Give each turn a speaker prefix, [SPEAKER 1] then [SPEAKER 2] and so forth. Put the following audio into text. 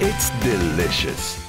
[SPEAKER 1] It's delicious.